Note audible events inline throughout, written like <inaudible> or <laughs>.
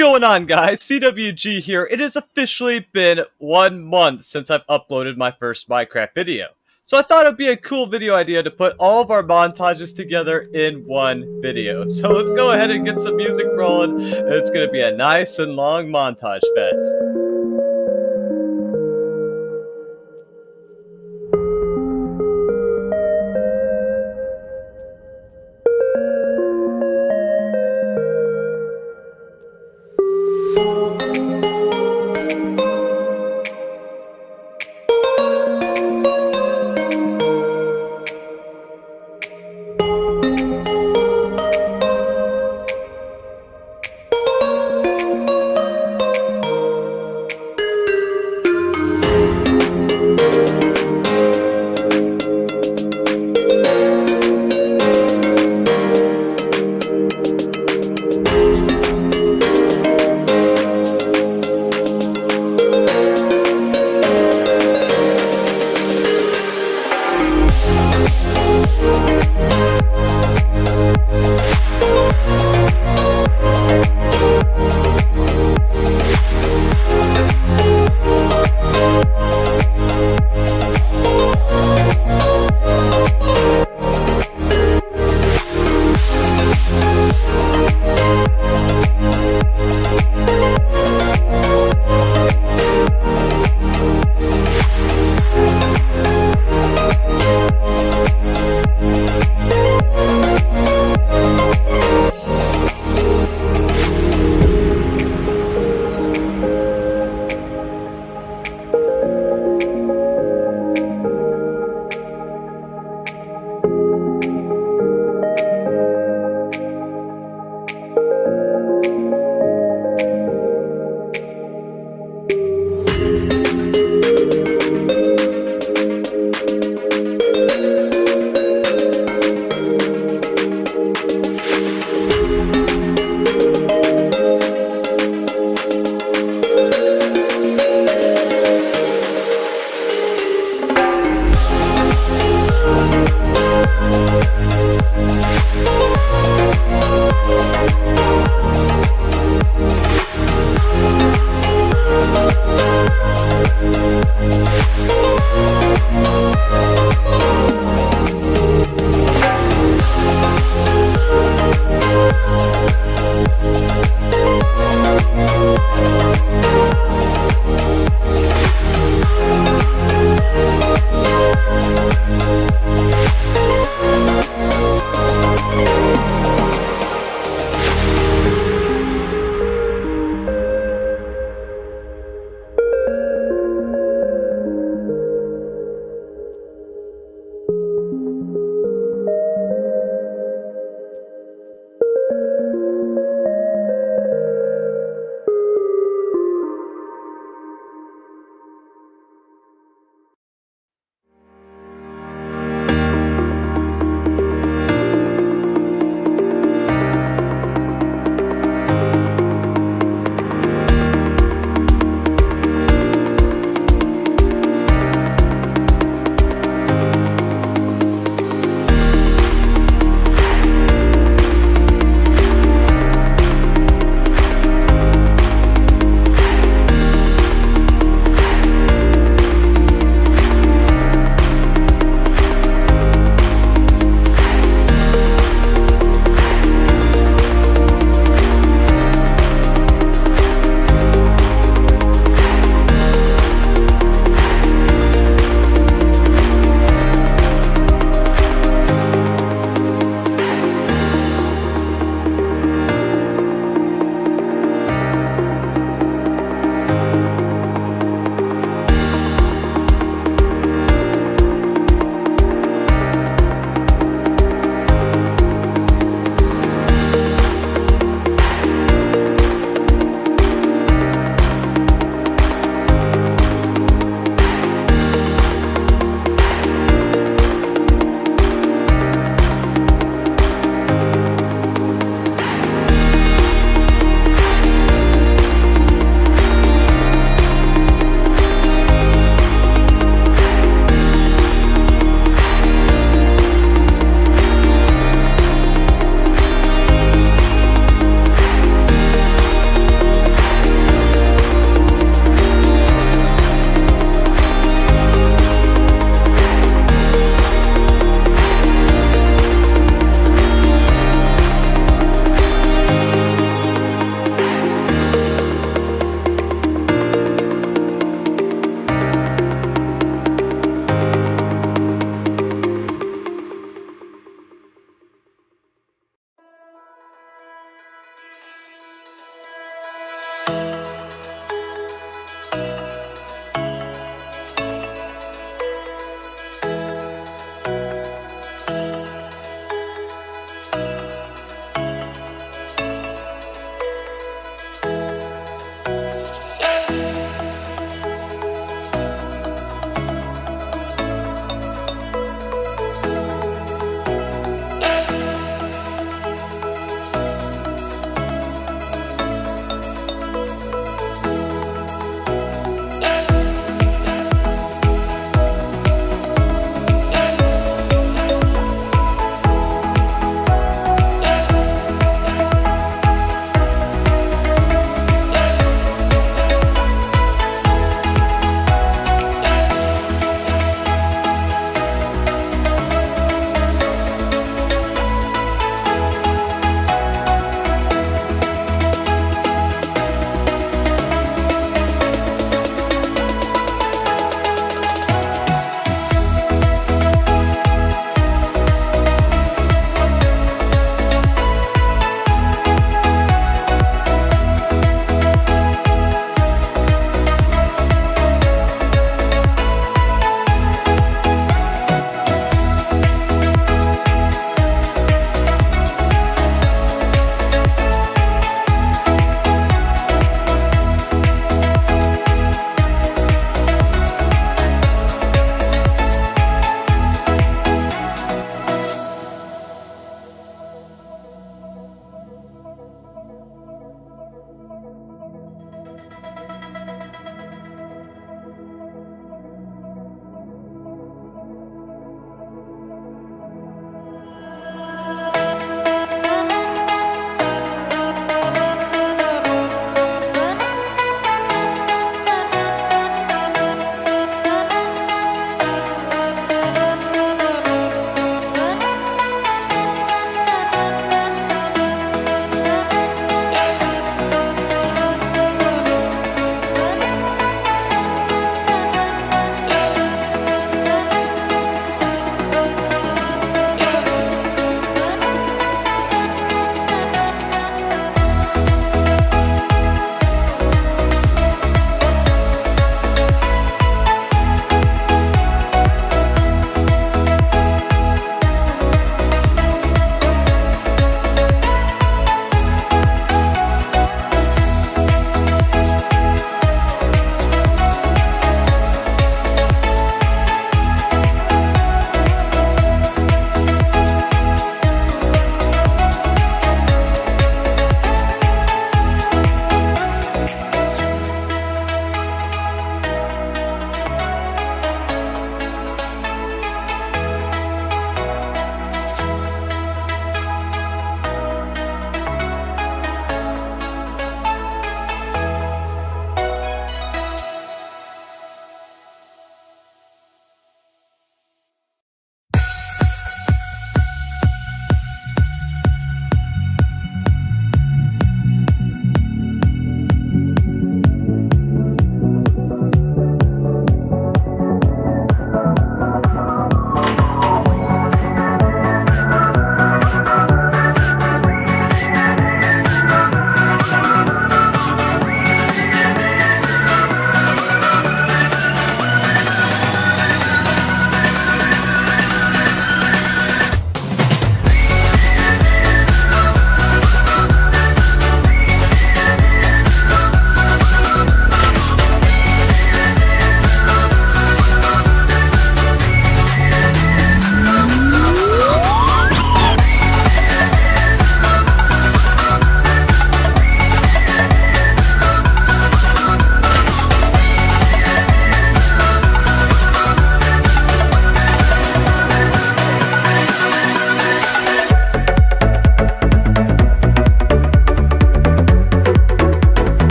going on, guys? CWG here. It has officially been one month since I've uploaded my first Minecraft video. So I thought it'd be a cool video idea to put all of our montages together in one video. <laughs> So let's go ahead and get some music rolling. It's gonna be a nice and long montage fest.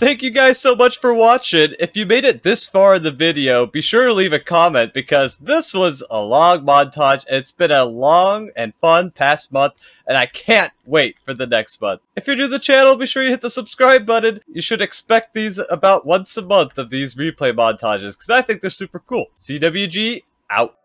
Thank you guys so much for watching. If you made it this far in the video, be sure to leave a comment because this was a long montage. It's been a long and fun past month, and I can't wait for the next month. If you're new to the channel, be sure you hit the subscribe button. You should expect these about once a month of these replay montages because I think they're super cool. CWG out.